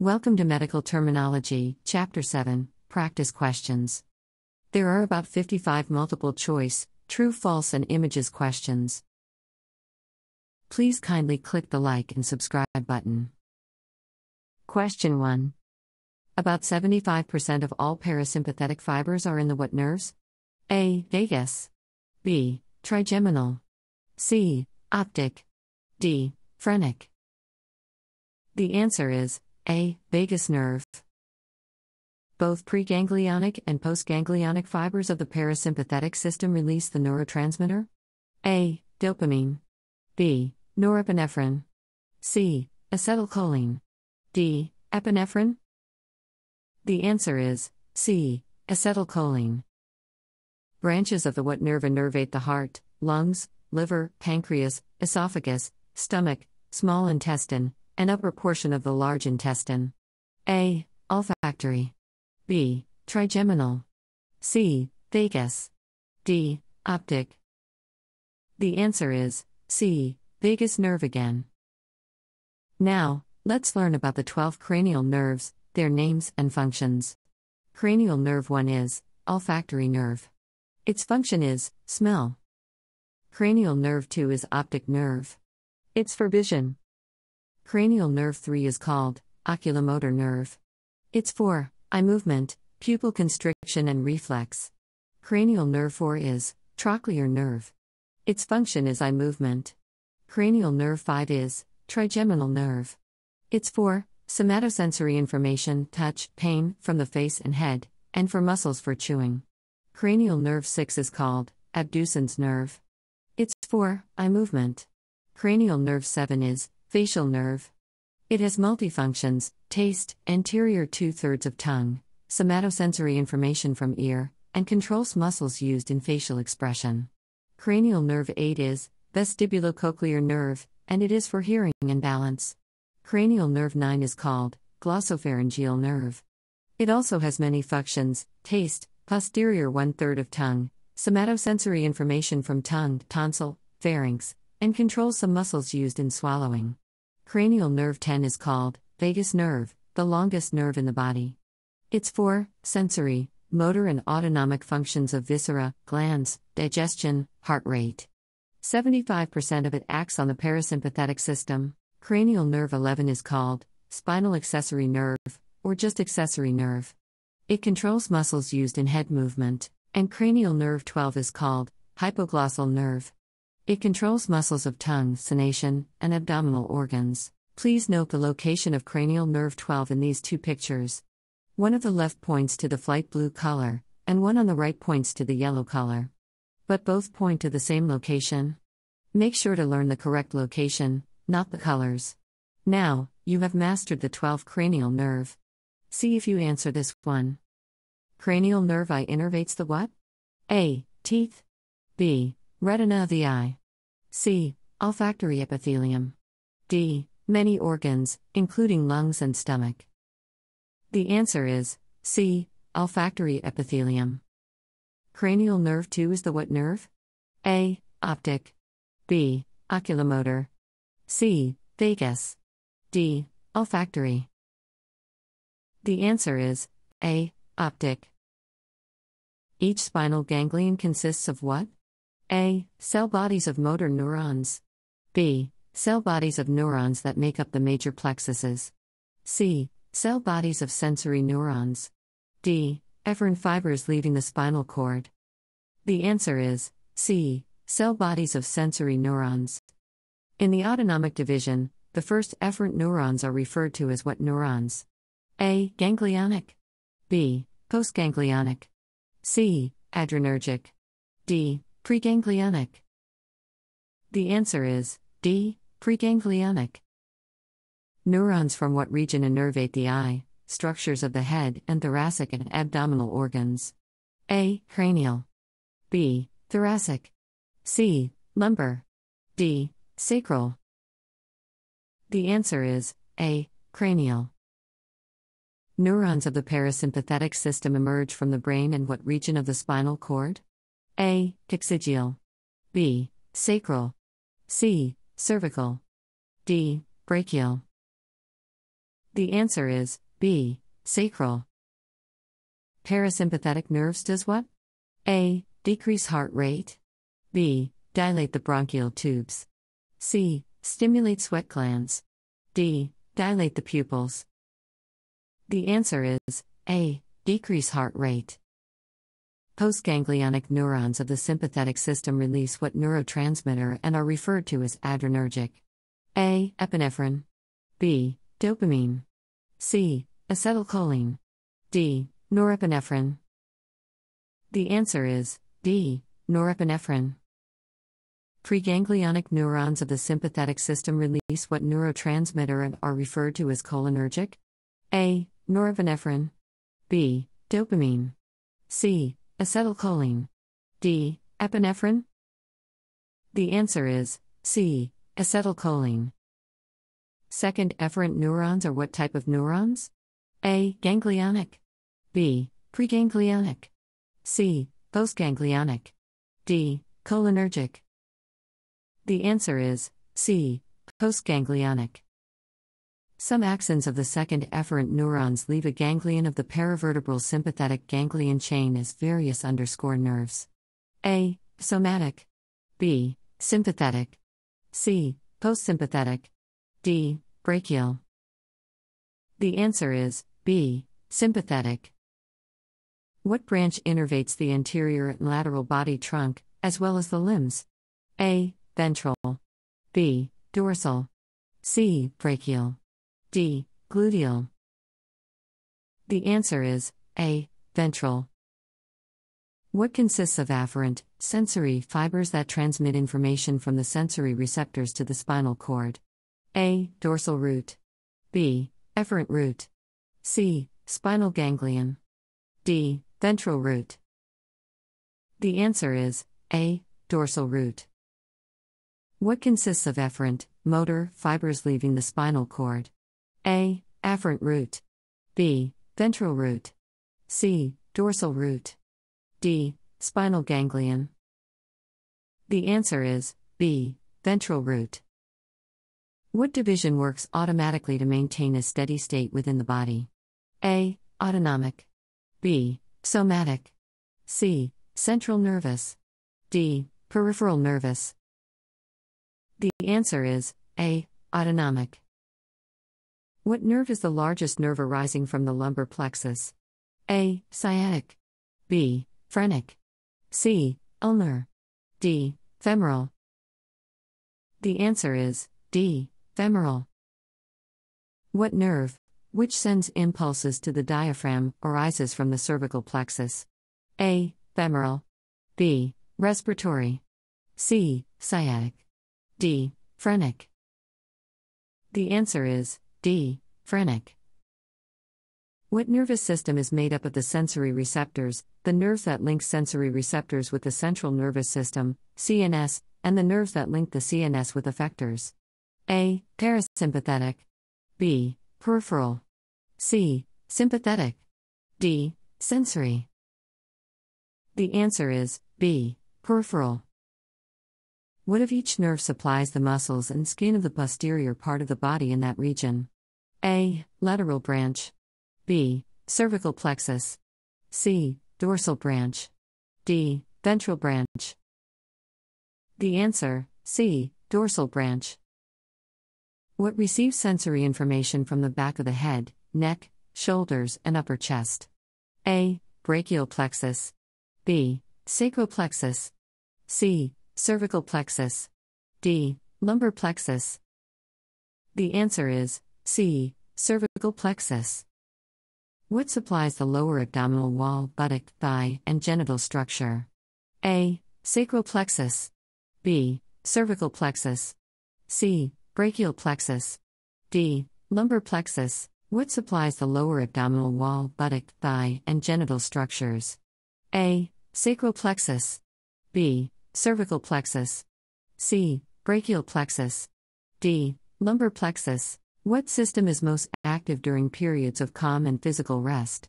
Welcome to Medical Terminology, Chapter 7 Practice Questions. There are about 55 multiple choice, true, false, and images questions. Please kindly click the like and subscribe button. Question 1. About 75% of all parasympathetic fibers are in the what nerves? A. Vagus. B. Trigeminal. C. Optic. D. Phrenic. The answer is A. Vagus nerve. Both preganglionic and postganglionic fibers of the parasympathetic system release the neurotransmitter A. Dopamine. B. Norepinephrine. C. Acetylcholine. D. Epinephrine. The answer is C. Acetylcholine. Branches of the what nerve innervate the heart, lungs, liver, pancreas, esophagus, stomach, small intestine, and upper portion of the large intestine. A. Olfactory. B. Trigeminal. C. Vagus. D. Optic. The answer is C. Vagus nerve again. Now, let's learn about the 12 cranial nerves, their names and functions. Cranial nerve 1 is olfactory nerve. Its function is smell. Cranial nerve 2 is optic nerve. It's for vision. Cranial nerve 3 is called oculomotor nerve. It's for eye movement, pupil constriction, and reflex. Cranial nerve 4 is trochlear nerve. Its function is eye movement. Cranial nerve 5 is trigeminal nerve. It's for somatosensory information, touch, pain from the face and head, and for muscles for chewing. Cranial nerve 6 is called abducens nerve. It's for eye movement. Cranial nerve 7 is facial nerve. It has multifunctions taste, anterior two thirds of tongue, somatosensory information from ear, and controls muscles used in facial expression. Cranial nerve 8 is vestibulocochlear nerve, and it is for hearing and balance. Cranial nerve 9 is called glossopharyngeal nerve. It also has many functions taste, posterior one third of tongue, somatosensory information from tongue, tonsil, pharynx, and controls some muscles used in swallowing. Cranial nerve 10 is called vagus nerve, the longest nerve in the body. It's for sensory, motor, and autonomic functions of viscera, glands, digestion, heart rate. 75% of it acts on the parasympathetic system. Cranial nerve 11 is called spinal accessory nerve, or just accessory nerve. It controls muscles used in head movement, and cranial nerve 12 is called hypoglossal nerve. It controls muscles of tongue, sonation, and abdominal organs. Please note the location of cranial nerve 12 in these two pictures. One of the left points to the flight blue color, and one on the right points to the yellow color. But both point to the same location. Make sure to learn the correct location, not the colors. Now, you have mastered the 12th cranial nerve. See if you answer this one. Cranial nerve I innervates the what? A. Teeth. B. Retina of the eye. C. Olfactory epithelium. D. Many organs, including lungs and stomach. The answer is C. Olfactory epithelium. Cranial nerve 2 is the what nerve? A. Optic. B. Oculomotor. C. Vagus. D. Olfactory. The answer is A. Optic. Each spinal ganglion consists of what? A. Cell bodies of motor neurons. B. Cell bodies of neurons that make up the major plexuses. C. Cell bodies of sensory neurons. D. Efferent fibers leaving the spinal cord. The answer is C. Cell bodies of sensory neurons. In the autonomic division, the first efferent neurons are referred to as what neurons? A. Ganglionic. B. Postganglionic. C. Adrenergic. D. Preganglionic. The answer is D. Preganglionic. Neurons from what region innervate the eye, structures of the head and thoracic and abdominal organs? A. Cranial. B. Thoracic. C. Lumbar. D. Sacral. The answer is A. Cranial. Neurons of the parasympathetic system emerge from the brain and what region of the spinal cord? A. Coccygeal. B. Sacral. C. Cervical. D. Brachial. The answer is B. Sacral. Parasympathetic nerves does what? A. Decrease heart rate. B. Dilate the bronchial tubes. C. Stimulate sweat glands. D. Dilate the pupils. The answer is A. Decrease heart rate. Postganglionic neurons of the sympathetic system release what neurotransmitter and are referred to as adrenergic? A. Epinephrine. B. Dopamine. C. Acetylcholine. D. Norepinephrine. The answer is D. Norepinephrine. Preganglionic neurons of the sympathetic system release what neurotransmitter and are referred to as cholinergic? A. Norepinephrine. B. Dopamine. C. Acetylcholine. D. Epinephrine? The answer is C. Acetylcholine. Second efferent neurons are what type of neurons? A. Ganglionic. B. Preganglionic. C. Postganglionic. D. Cholinergic. The answer is C. Postganglionic. Some axons of the second efferent neurons leave a ganglion of the paravertebral sympathetic ganglion chain as various underscore nerves. A. Somatic. B. Sympathetic. C. Postsympathetic. D. Brachial. The answer is B. Sympathetic. What branch innervates the anterior and lateral body trunk, as well as the limbs? A. Ventral. B. Dorsal. C. Brachial. D. Gluteal. The answer is A. Ventral. What consists of afferent, sensory fibers that transmit information from the sensory receptors to the spinal cord? A. Dorsal root. B. Efferent root. C. Spinal ganglion. D. Ventral root. The answer is A. Dorsal root. What consists of efferent, motor, fibers leaving the spinal cord? A. Afferent root. B. Ventral root. C. Dorsal root. D. Spinal ganglion. The answer is B. Ventral root. What division works automatically to maintain a steady state within the body? A. Autonomic. B. Somatic. C. Central nervous. D. Peripheral nervous. The answer is A. Autonomic. What nerve is the largest nerve arising from the lumbar plexus? A. Sciatic. B. Phrenic. C. Ulnar. D. Femoral. The answer is D. Femoral. What nerve, which sends impulses to the diaphragm, arises from the cervical plexus? A. Femoral. B. Respiratory. C. Sciatic. D. Phrenic. The answer is D. Phrenic. What nervous system is made up of the sensory receptors, the nerves that link sensory receptors with the central nervous system, CNS, and the nerves that link the CNS with effectors? A. Parasympathetic. B. Peripheral. C. Sympathetic. D. Sensory. The answer is B. Peripheral. What of each nerve supplies the muscles and skin of the posterior part of the body in that region? A. Lateral branch. B. Cervical plexus. C. Dorsal branch. D. Ventral branch. The answer C. Dorsal branch. What receives sensory information from the back of the head, neck, shoulders, and upper chest? A. Brachial plexus. B. Sacral plexus. C cervical plexus. D. Lumbar plexus. The answer is C. Cervical plexus. What supplies the lower abdominal wall, buttock, thigh, and genital structure? A. Sacral plexus. B. Cervical plexus. C. Brachial plexus. D. Lumbar plexus. What supplies the lower abdominal wall, buttock, thigh, and genital structures? A. Sacral plexus. B cervical plexus. C. Brachial plexus. D. Lumbar plexus. What system is most active during periods of calm and physical rest?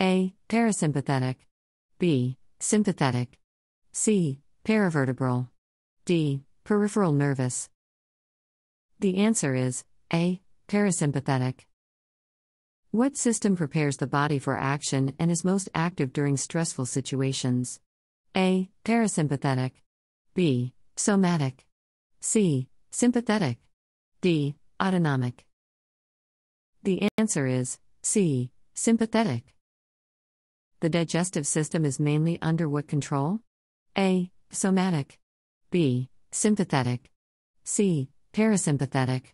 A. Parasympathetic. B. Sympathetic. C. Paravertebral. D. Peripheral nervous. The answer is A. Parasympathetic. What system prepares the body for action and is most active during stressful situations? A. Parasympathetic. B. Somatic. C. Sympathetic. D. Autonomic. The answer is C. Sympathetic. The digestive system is mainly under what control? A. Somatic. B. Sympathetic. C. Parasympathetic.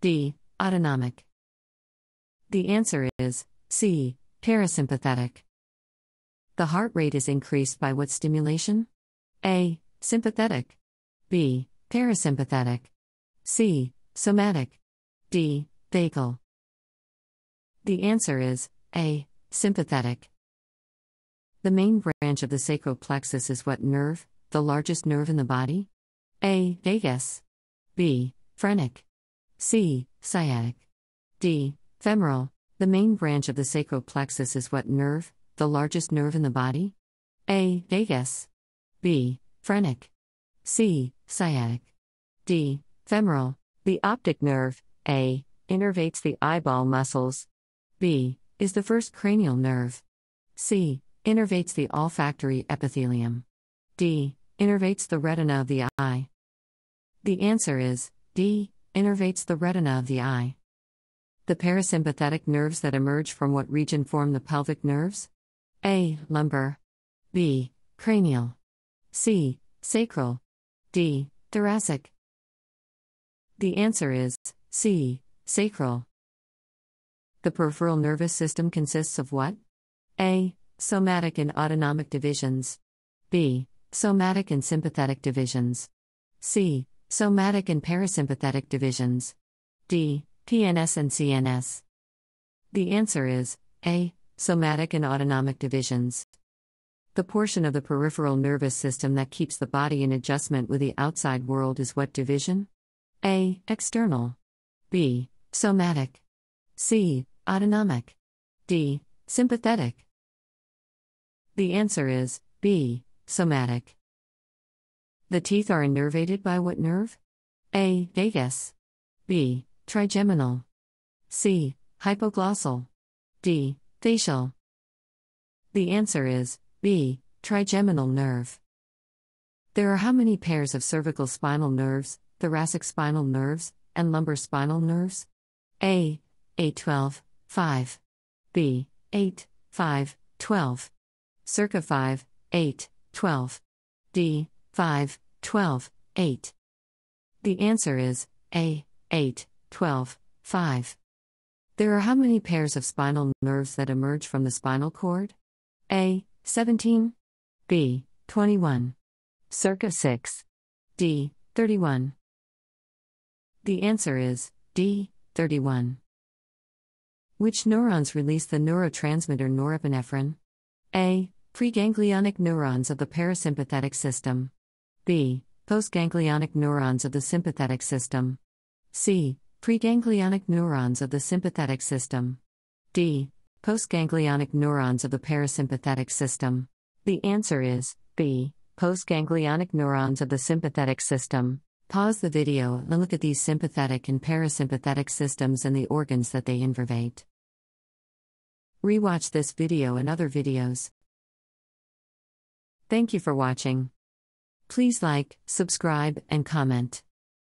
D. Autonomic. The answer is C. Parasympathetic. The heart rate is increased by what stimulation? A. Sympathetic. B. Parasympathetic. C. Somatic. D. Vagal. The answer is A. Sympathetic. The main branch of the sacral plexus is what nerve, the largest nerve in the body? A. Vagus. B. Phrenic. C. Sciatic. D. Femoral. The main branch of the sacral plexus is what nerve, the largest nerve in the body? A. Vagus. B. Phrenic. C. Sciatic. D. Femoral. The optic nerve, A. innervates the eyeball muscles. B. is the first cranial nerve. C. innervates the olfactory epithelium. D. innervates the retina of the eye. The answer is D. innervates the retina of the eye. The parasympathetic nerves that emerge from what region form the pelvic nerves? A. Lumbar. B. Cranial. C. Sacral. D. Thoracic. The answer is C. Sacral. The peripheral nervous system consists of what? A. Somatic and autonomic divisions. B. Somatic and sympathetic divisions. C. Somatic and parasympathetic divisions. D. PNS and CNS. The answer is A. Somatic and autonomic divisions. The portion of the peripheral nervous system that keeps the body in adjustment with the outside world is what division? A. External. B. Somatic. C. Autonomic. D. Sympathetic. The answer is B. Somatic. The teeth are innervated by what nerve? A. Vagus. B. Trigeminal. C. Hypoglossal. D. Facial. The answer is B. Trigeminal nerve. There are how many pairs of cervical spinal nerves, thoracic spinal nerves, and lumbar spinal nerves? A. 8, 12, 5. B. 8, 5, 12. Circa 5, 8, 12. D. 5, 12, 8. The answer is A. 8, 12, 5. There are how many pairs of spinal nerves that emerge from the spinal cord? A. 17. B. 21. Circa 6. D. 31. The answer is D. 31. Which neurons release the neurotransmitter norepinephrine? A. Preganglionic neurons of the parasympathetic system. B. Postganglionic neurons of the sympathetic system. C. Preganglionic neurons of the sympathetic system. D. Postganglionic neurons of the parasympathetic system. The answer is B. Postganglionic neurons of the sympathetic system. Pause the video and look at these sympathetic and parasympathetic systems and the organs that they innervate. Rewatch this video and other videos. Thank you for watching. Please like, subscribe, and comment.